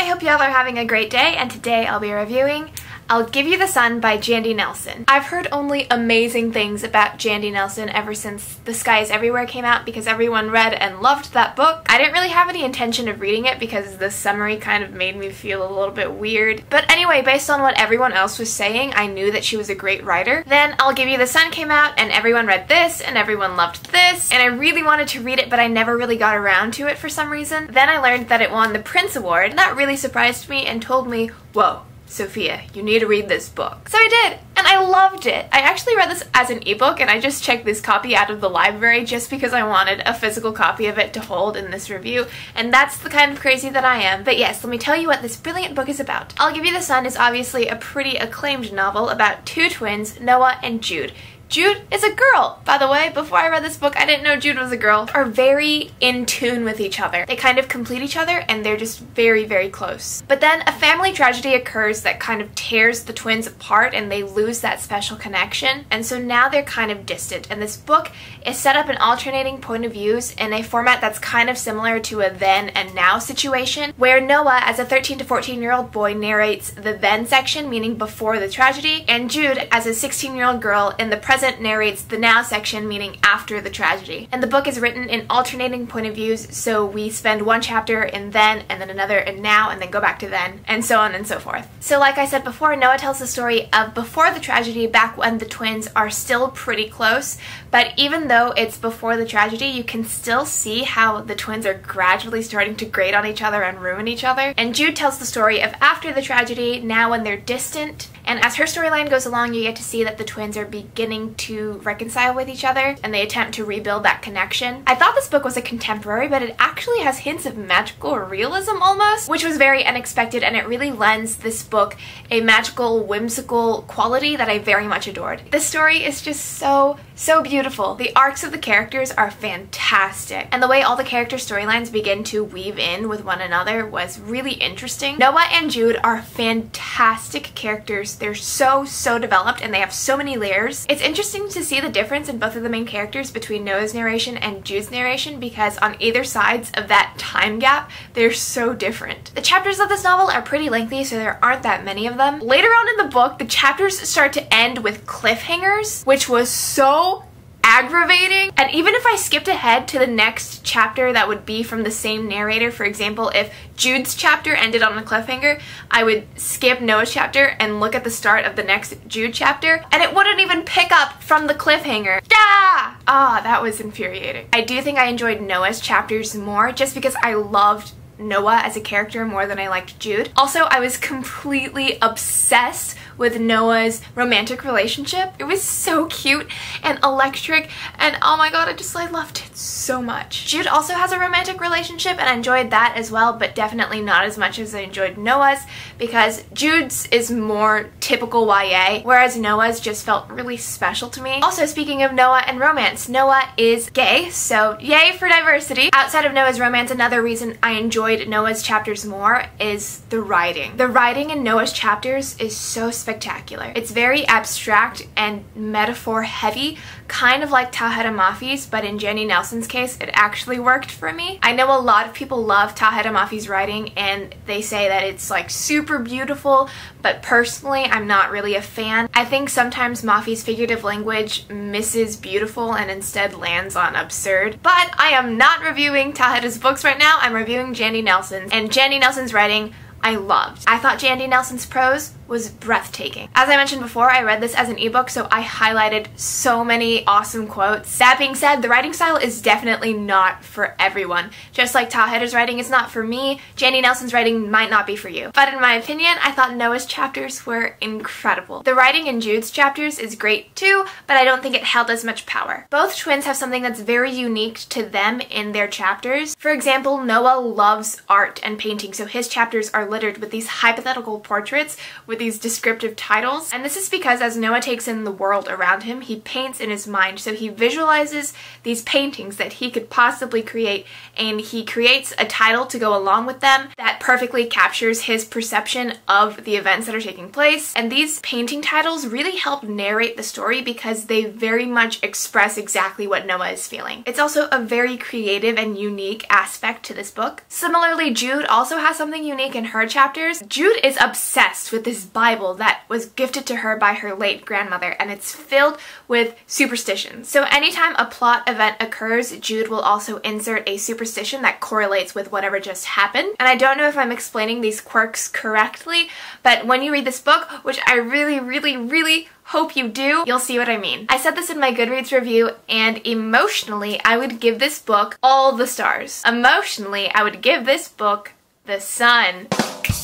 I hope y'all are having a great day, and today I'll be reviewing I'll Give You the Sun by Jandy Nelson. I've heard only amazing things about Jandy Nelson ever since The Sky is Everywhere came out because everyone read and loved that book. I didn't really have any intention of reading it because the summary kind of made me feel a little bit weird. But anyway, based on what everyone else was saying, I knew that she was a great writer. Then I'll Give You the Sun came out and everyone read this and everyone loved this and I really wanted to read it but I never really got around to it for some reason. Then I learned that it won the Printz Award. and That really surprised me and told me, whoa, Sophia, you need to read this book. So I did, and I loved it. I actually read this as an ebook, and I just checked this copy out of the library just because I wanted a physical copy of it to hold in this review, and that's the kind of crazy that I am. But yes, let me tell you what this brilliant book is about. I'll Give You the Sun is obviously a pretty acclaimed novel about two twins, Noah and Jude. Jude is a girl, by the way. Before I read this book, I didn't know Jude was a girl. Are very in tune with each other. They kind of complete each other and they're just very, very close. But then a family tragedy occurs that kind of tears the twins apart and they lose that special connection. And so now they're kind of distant. And this book is set up in alternating point of views in a format that's kind of similar to a then and now situation, where Noah, as a 13 to 14 year old boy, narrates the then section, meaning before the tragedy, and Jude, as a 16 year old girl, in the present present narrates the now section, meaning after the tragedy. And the book is written in alternating point of views, so we spend one chapter in then, and then another in now, and then go back to then, and so on and so forth. So like I said before, Noah tells the story of before the tragedy, back when the twins are still pretty close, but even though it's before the tragedy, you can still see how the twins are gradually starting to grate on each other and ruin each other. And Jude tells the story of after the tragedy, now when they're distant, and as her storyline goes along, you get to see that the twins are beginning to reconcile with each other and they attempt to rebuild that connection. I thought this book was a contemporary, but it actually has hints of magical realism almost, which was very unexpected and it really lends this book a magical, whimsical quality that I very much adored. The story is just so, so beautiful. The arcs of the characters are fantastic, and the way all the character storylines begin to weave in with one another was really interesting. Noah and Jude are fantastic characters they're so, so developed and they have so many layers. It's interesting to see the difference in both of the main characters between Noah's narration and Jude's narration because on either sides of that time gap, they're so different. The chapters of this novel are pretty lengthy, so there aren't that many of them. Later on in the book, the chapters start to end with cliffhangers, which was so aggravating. And even if I skipped ahead to the next chapter that would be from the same narrator, for example, if Jude's chapter ended on a cliffhanger, I would skip Noah's chapter and look at the start of the next Jude chapter, and it wouldn't even pick up from the cliffhanger. Ah! Ah, that was infuriating. I do think I enjoyed Noah's chapters more just because I loved Noah as a character more than I liked Jude. Also, I was completely obsessed with Noah's romantic relationship. It was so cute and electric and oh my god, I just I loved it so much. Jude also has a romantic relationship and I enjoyed that as well, but definitely not as much as I enjoyed Noah's because Jude's is more typical YA, whereas Noah's just felt really special to me. Also, speaking of Noah and romance, Noah is gay, so yay for diversity. Outside of Noah's romance, another reason I enjoyed Noah's chapters more is the writing. The writing in Noah's chapters is so spectacular. It's very abstract and metaphor heavy, kind of like Tahereh Mafi's, but in Jandy Nelson's case, it actually worked for me. I know a lot of people love Tahereh Mafi's writing and they say that it's like super beautiful, but personally, I'm not really a fan. I think sometimes Mafi's figurative language misses beautiful and instead lands on absurd. But I am not reviewing Tahereh's books right now, I'm reviewing Jandy Nelson's. And Jandy Nelson's writing I loved. I thought Jandy Nelson's prose was breathtaking. As I mentioned before, I read this as an ebook, so I highlighted so many awesome quotes. That being said, the writing style is definitely not for everyone. Just like Tahereh's writing is not for me, Jandy Nelson's writing might not be for you. But in my opinion, I thought Noah's chapters were incredible. The writing in Jude's chapters is great too, but I don't think it held as much power. Both twins have something that's very unique to them in their chapters. For example, Noah loves art and painting, so his chapters are littered with these hypothetical portraits with these descriptive titles. And this is because as Noah takes in the world around him, he paints in his mind. So he visualizes these paintings that he could possibly create and he creates a title to go along with them that perfectly captures his perception of the events that are taking place. And these painting titles really help narrate the story because they very much express exactly what Noah is feeling. It's also a very creative and unique aspect to this book. Similarly, Jude also has something unique in her chapters. Jude is obsessed with this Bible that was gifted to her by her late grandmother and it's filled with superstitions. So anytime a plot event occurs, Jude will also insert a superstition that correlates with whatever just happened. And I don't know if I'm explaining these quirks correctly, but when you read this book, which I really, really, really hope you do, you'll see what I mean. I said this in my Goodreads review, and emotionally, I would give this book all the stars. Emotionally, I would give this book the sun.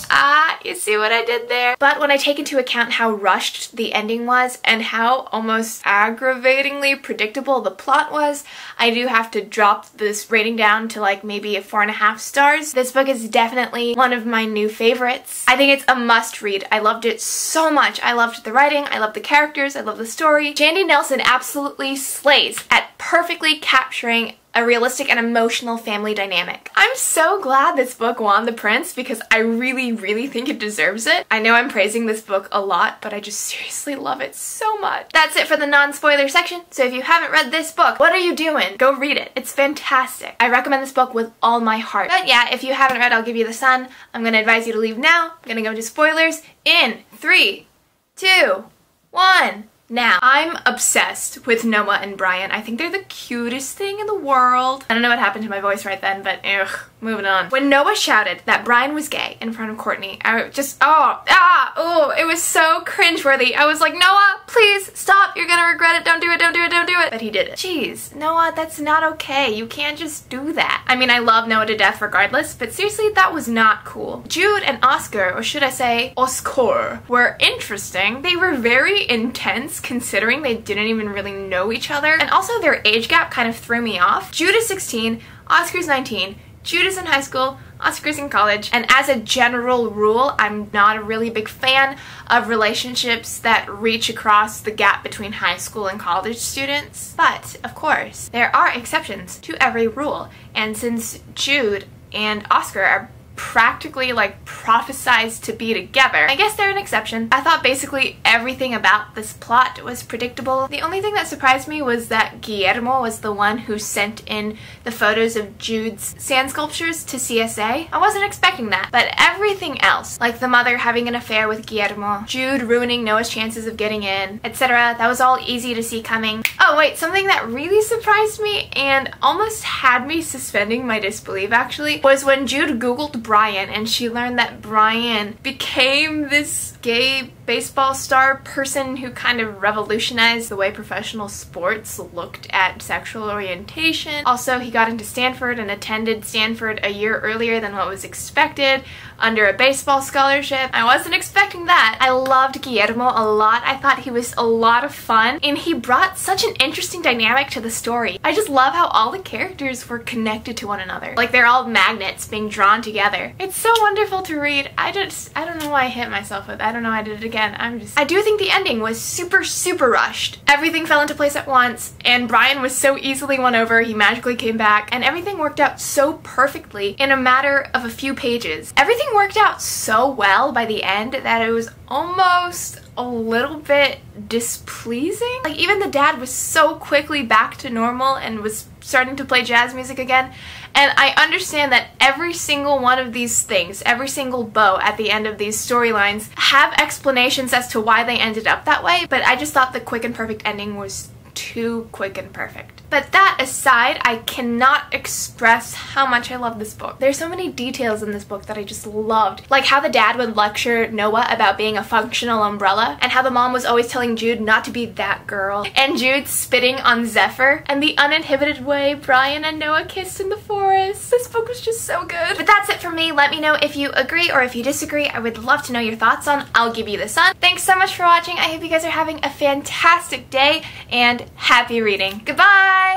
Ah, you see what I did there? But when I take into account how rushed the ending was and how almost aggravatingly predictable the plot was, I do have to drop this rating down to like maybe a four and a half stars. This book is definitely one of my new favorites. I think it's a must read. I loved it so much. I loved the writing, I loved the characters, I love the story. Jandy Nelson absolutely slays at perfectly capturing a realistic and emotional family dynamic. I'm so glad this book won the Printz because I really, really think it deserves it. I know I'm praising this book a lot, but I just seriously love it so much. That's it for the non-spoiler section, so if you haven't read this book, what are you doing? Go read it. It's fantastic. I recommend this book with all my heart. But yeah, if you haven't read I'll Give You the Sun, I'm gonna advise you to leave now. I'm gonna go into spoilers in three, two, one. Now, I'm obsessed with Noah and Brian. I think they're the cutest thing in the world. I don't know what happened to my voice right then, but ugh, moving on. When Noah shouted that Brian was gay in front of Courtney, I just, oh, ah, oh, it was so cringeworthy. I was like, Noah, please stop. You're gonna regret it. Don't do it, don't do it, don't do it. But he did it. Jeez, Noah, that's not okay. You can't just do that. I mean, I love Noah to death regardless, but seriously, that was not cool. Jude and Oscar, or should I say Oscar, were interesting. They were very intense considering they didn't even really know each other. And also their age gap kind of threw me off. Jude is 16, Oscar's 19, Jude is in high school, Oscar's in college, and as a general rule, I'm not a really big fan of relationships that reach across the gap between high school and college students. But, of course, there are exceptions to every rule, and since Jude and Oscar are practically like prophesized to be together. I guess they're an exception. I thought basically everything about this plot was predictable. The only thing that surprised me was that Guillermo was the one who sent in the photos of Jude's sand sculptures to CSA. I wasn't expecting that, but everything else, like the mother having an affair with Guillermo, Jude ruining Noah's chances of getting in, etc., that was all easy to see coming. Oh wait, something that really surprised me and almost had me suspending my disbelief actually was when Jude googled Brian and she learned that Brian became this gay baseball star person who kind of revolutionized the way professional sports looked at sexual orientation. Also, he got into Stanford and attended Stanford a year earlier than what was expected under a baseball scholarship. I wasn't expecting that. I loved Guillermo a lot. I thought he was a lot of fun and he brought such an interesting dynamic to the story. I just love how all the characters were connected to one another. Like they're all magnets being drawn together. It's so wonderful to read. I just, I don't know why I hit myself with I don't know I did it again. I'm just, I do think the ending was super, super rushed. Everything fell into place at once and Brian was so easily won over. He magically came back and everything worked out so perfectly in a matter of a few pages. Everything worked out so well by the end that it was almost a little bit displeasing. Like even the dad was so quickly back to normal and was starting to play jazz music again. And I understand that every single one of these things, every single bow at the end of these storylines have explanations as to why they ended up that way, but I just thought the quick and perfect ending was too quick and perfect. But that aside, I cannot express how much I love this book. There's so many details in this book that I just loved. Like how the dad would lecture Noah about being a functional umbrella, and how the mom was always telling Jude not to be that girl, and Jude spitting on Zephyr, and the uninhibited way Brian and Noah kissed in the forest. This book was just so good. But that's it for me. Let me know if you agree or if you disagree. I would love to know your thoughts on I'll Give You the Sun. Thanks so much for watching. I hope you guys are having a fantastic day, and happy reading. Goodbye! Bye!